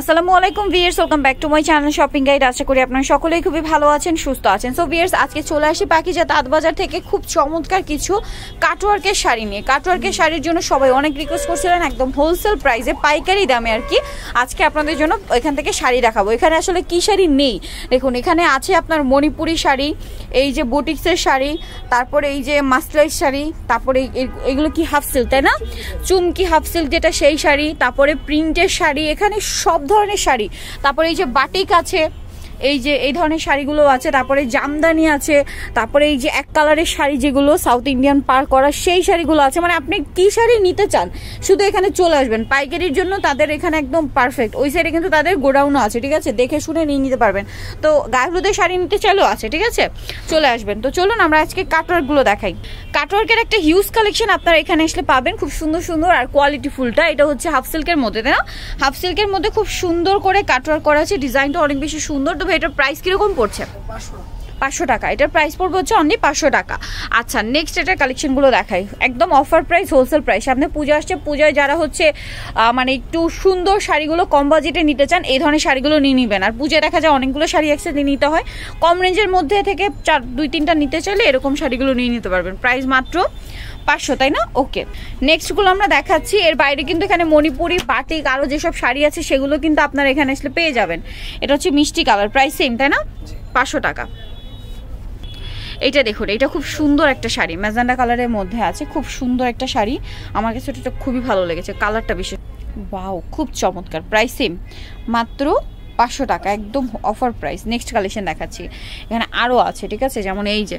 আসসালামু আলাইকুম viewers welcome back to my channel shopping guide আশা করি আপনারা সকলেই খুবই ভালো আছেন, সুস্থ আছেন। সো ভিয়ার্স আজকে চলে আসি পাখিজা তাঁতবাজার থেকে খুব চমৎকার কিছু কাটওয়ার্কের শাড়ি নিয়ে। কাটওয়ার্কের শাড়ির জন্য সবাই অনেক রিকোয়েস্ট করছিলেন, একদম হোলসেল প্রাইসে পাইকারি দামে আর কি। আজকে আপনাদের জন্য এখান থেকে শাড়ি দেখাবো। এখানে আসলে কি শাড়ি নেই? দেখুন, এখানে আছে আপনার মণিপুরি শাড়ি, এই যে বুটিক্সের শাড়ি, তারপরে এই যে মাসলাইজ শাড়ি, তারপরে এগুলো কি হাফ সিল্ক তাই না? চুমকি হাফ সিল্ক যেটা, সেই শাড়ি, তারপরে প্রিন্টের শাড়ি, এখানে সব ধরনের শাড়ি। তারপরে এই যে বাটিক আছে এই যে, এই ধরনের শাড়িগুলো আছে, তারপরে জামদানি আছে, তারপরে এই যে এক কালারের শাড়ি যেগুলো সাউথ ইন্ডিয়ান পার করা, সেই শাড়িগুলো আছে। মানে আপনি কি শাড়ি নিতে চান? শুধু এখানে চলে আসবেন। পাইকারির জন্য তাদের এখানে একদম পারফেক্ট ওই সাইডে কিন্তু তাদের গোডাউনও আছে, ঠিক আছে? দেখে শুনে নিয়ে নিতে পারবেন। তো গায়ে হলুদের শাড়ি নিতে চাইলেও আছে, ঠিক আছে? চলে আসবেন। তো চলুন আমরা আজকে কাটওয়ার্কগুলো দেখাই। কাটওয়ার্কের একটা হিউজ কালেকশন আপনারা এখানে আসলে পাবেন। খুব সুন্দর সুন্দর আর কোয়ালিটি ফুলটা এটা হচ্ছে হাফ সিল্কের মধ্যে, তাই না? হাফ সিল্কের মধ্যে খুব সুন্দর করে কাটওয়ার্ক করা আছে। ডিজাইনটা অনেক বেশি সুন্দর। তবে এটার প্রাইস কীরকম পড়ছে? পাঁচশো টাকা। এটার প্রাইস পড়বে হচ্ছে অনলি পাঁচশো টাকা। আচ্ছা নেক্সট এটার কালেকশনগুলো দেখাই। একদম অফার প্রাইস হোলসেল প্রাইস সামনে পূজা আসছে। পূজায় যারা হচ্ছে মানে একটু সুন্দর শাড়িগুলো কম বাজেটে নিতে চান এই ধরনের শাড়িগুলো নিয়ে নিবেন। আর পূজায় দেখা যায় অনেকগুলো শাড়ি একসাথে নিতে হয়। কম রেঞ্জের মধ্যে থেকে চার দুই তিনটা নিতে চাইলে এরকম শাড়িগুলো নিয়ে নিতে পারবেন। প্রাইস মাত্র পাঁচশো তাই না? ওকে নেক্সটগুলো আমরা দেখাচ্ছি। এর বাইরে কিন্তু এখানে মণিপুরি বাটিক আরও যেসব শাড়ি আছে সেগুলো কিন্তু আপনারা এখানে আসলে পেয়ে যাবেন। এটা হচ্ছে মিষ্টি কালার। প্রাইস সেম তাই না? পাঁচশো টাকা। এইটা দেখুন এটা খুব সুন্দর একটা শাড়ি। ম্যাজেন্ডা কালারের মধ্যে আছে, খুব সুন্দর একটা শাড়ি। আমার কাছে এটা খুবই ভালো লেগেছে, কালারটা বিশেষ। বাও খুব চমৎকার, প্রাইস সেম মাত্র পাঁচশো টাকা, একদম অফার প্রাইস নেক্সট কালেকশন দেখাচ্ছি। এখানে আরও আছে, ঠিক আছে? যেমন এই যে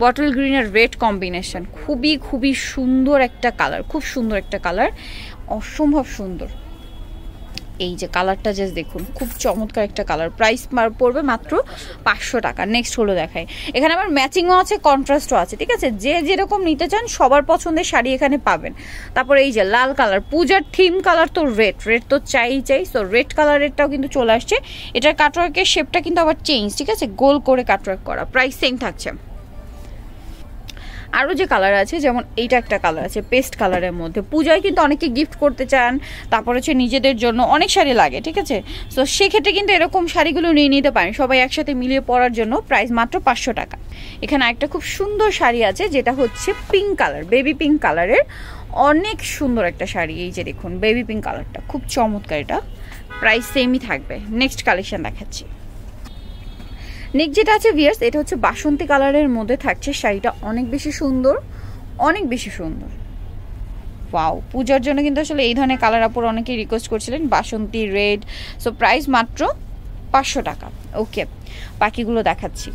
বটল গ্রিন আর রেড কম্বিনেশন খুবই খুবই সুন্দর একটা কালার খুব সুন্দর একটা কালার অসম্ভব সুন্দর। এই যে কালারটা জাস্ট দেখুন, খুব চমৎকার একটা কালার। প্রাইস পড়বে মাত্র পাঁচশো টাকা। নেক্সট হলো দেখাই। এখানে আবার ম্যাচিংও আছে কন্ট্রাস্টও আছে, ঠিক আছে? যে যেরকম নিতে চান, সবার পছন্দের শাড়ি এখানে পাবেন। তারপরে এই যে লাল কালার, পূজার থিম কালার তো রেড রেড তো চাই চাই। সো রেড কালারেরটাও কিন্তু চলে আসছে। এটার কাটওয়ার্কের শেপটা কিন্তু আবার চেঞ্জ ঠিক আছে? গোল করে কাটওয়ার্ক করা। প্রাইস সেম থাকছে। আরও যে কালার আছে, যেমন এইটা একটা কালার আছে পেস্ট কালারের মধ্যে। পূজায় কিন্তু অনেকে গিফট করতে চান, তারপর হচ্ছে নিজেদের জন্য অনেক শাড়ি লাগে, ঠিক আছে? সো সেক্ষেত্রে কিন্তু এরকম শাড়িগুলো নিয়ে নিতে পারেন। সবাই একসাথে মিলিয়ে পরার জন্য প্রাইস মাত্র পাঁচশো টাকা। এখানে একটা খুব সুন্দর শাড়ি আছে, যেটা হচ্ছে পিঙ্ক কালার বেবি পিঙ্ক কালারের অনেক সুন্দর একটা শাড়ি। এই যে দেখুন বেবি পিঙ্ক কালারটা খুব চমৎকার এটা। প্রাইস সেমই থাকবে। নেক্সট কালেকশন দেখাচ্ছি। নেক্সট যেটা আছে ভিয়ার্স এটা হচ্ছে বাসন্তী কালারের মধ্যে থাকছে শাড়িটা। অনেক বেশি সুন্দর, অনেক বেশি সুন্দর। ওয়াও পূজার জন্য কিন্তু আসলে এই ধরনের কালার আপুর অনেকেই রিকোয়েস্ট করছিলেন, বাসন্তী রেড সো প্রাইস মাত্র পাঁচশো টাকা। ওকে বাকিগুলো দেখাচ্ছি।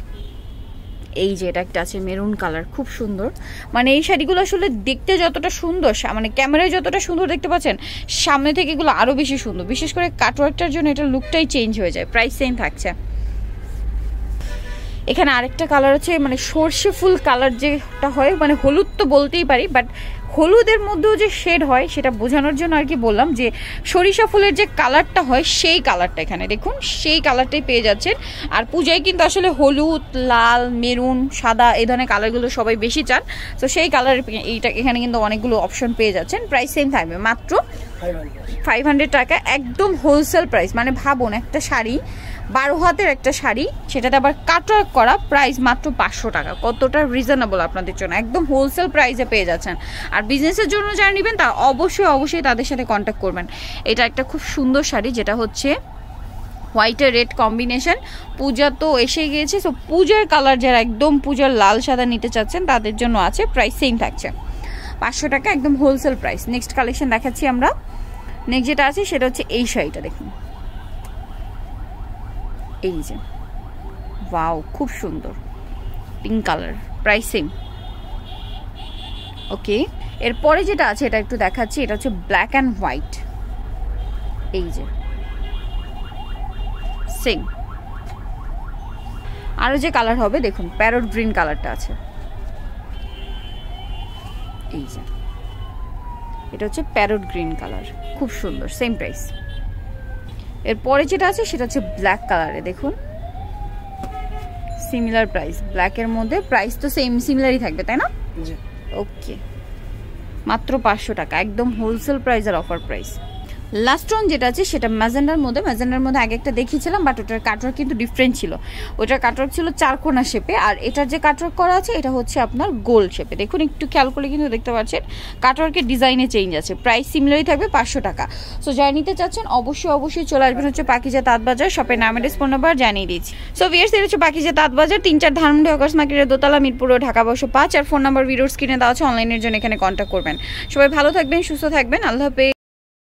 এই যে এটা একটা আছে মেরুন কালার খুব সুন্দর। মানে এই শাড়িগুলো আসলে দেখতে যতটা সুন্দর মানে ক্যামেরায় যতটা সুন্দর দেখতে পাচ্ছেন, সামনে থেকে এগুলো আরও বেশি সুন্দর। বিশেষ করে কাটওয়ার্কটার জন্য এটা লুকটাই চেঞ্জ হয়ে যায় প্রাইস সেম থাকছে। এখানে আরেকটা কালার আছে মানে সর্ষে ফুল কালার যেটা হয় মানে হলুদ তো বলতেই পারি বাট হলুদের মধ্যেও যে শেড হয়, সেটা বোঝানোর জন্য আর কি বললাম যে, সরিষা ফুলের যে কালারটা হয়, সেই কালারটা এখানে দেখুন, সেই কালারটাই পেয়ে যাচ্ছেন। আর পূজায় কিন্তু আসলে হলুদ, লাল, মেরুন, সাদা এই ধরনের কালারগুলো সবাই বেশি চান। তো সেই কালার এইটা এখানে কিন্তু অনেকগুলো অপশন পেয়ে যাচ্ছেন। প্রাইস সেম থাকবে, মাত্র ফাইভ টাকা, একদম হোলসেল প্রাইস মানে ভাবুন, একটা শাড়ি, বারো হাতের একটা শাড়ি, সেটাতে আবার কাটওয়ার্ক করা প্রাইস মাত্র পাঁচশো টাকা। কতটা রিজনেবল আপনাদের জন্য। একদম হোলসেল প্রাইসে পেয়ে যাচ্ছেন। আর বিজনেসের জন্য যারা নেবেন, তা অবশ্যই অবশ্যই তাদের সাথে কন্ট্যাক্ট করবেন। এটা একটা খুব সুন্দর শাড়ি, যেটা হচ্ছে হোয়াইটের রেড কম্বিনেশন পূজা তো এসে গিয়েছে সো পূজার কালার যারা একদম পূজার লাল সাদা নিতে চাচ্ছেন, তাদের জন্য আছে প্রাইস সেম থাকছে। পাঁচশো টাকা একদম হোলসেল প্রাইস নেক্সট কালেকশন দেখাচ্ছি আমরা। নেক্সট যেটা আছে, সেটা হচ্ছে এই শাড়িটা, দেখুন। এই যে। ওয়াও খুব সুন্দর। Pink colour price same okay এরপরে যেটা আছে এটা একটু দেখাচ্ছি এটা হচ্ছে ব্ল্যাক অ্যান্ড হোয়াইট এই যে। সেম আরও যে কালার হবে দেখুন প্যারট গ্রিন কালারটা আছে। এই যে। এটা হচ্ছে প্যারট গ্রিন কালার খুব সুন্দর সেম প্রাইস এরপরে যেটা আছে সেটা হচ্ছে ব্ল্যাক কালারে দেখুন। সিমিলার প্রাইস ব্ল্যাকের মধ্যে প্রাইস তো সেম সিমিলারই থাকবে তাই না? ওকে মাত্র পাঁচশো টাকা একদম হোলসেল প্রাইস আর অফার প্রাইস লাস্ট ওয়ান যেটা আছে সেটা ম্যাজেন্ডার মধ্যে ম্যাজেন্ডার মধ্যে আগে একটা দেখিয়েছিলাম বাট ওটার কাটওয়ার্ক কিন্তু ডিফারেন্ট ছিল। ওটার কাটওয়ার্ক ছিল চারকোনা শেপে আর এটার যে কাটওয়ার্ক করা আছে, এটা হচ্ছে আপনার গোল শেপে দেখুন, একটু খেয়াল করলে কিন্তু দেখতে পাচ্ছেন কাটওয়ার্কের ডিজাইনে চেঞ্জ আছে। প্রাইস সিমিলারই থাকবে পাঁচশো টাকা। সো যারা নিতে চাচ্ছেন, অবশ্যই অবশ্যই চলে আসবেন হচ্ছে পাকিজা তাঁতবাজার শপের নাম এড্রেস ফোন নাম্বার জানিয়ে দিচ্ছি সো ভিয়ার্স এটা হচ্ছে পাকিজা তাঁতবাজার তিন চার ধানমন্ডি অগাস্ট মার্কেটের দোতলা, মিরপুর ও ঢাকা বসো পাঁচ। আর ফোন নাম্বার ভিডিওর স্ক্রিনে দেওয়া আছে। অনলাইনের জন্য এখানে কন্ট্যাক্ট করবেন। সবাই ভালো থাকবেন, সুস্থ থাকবেন। আল্লাহ হাফেজ।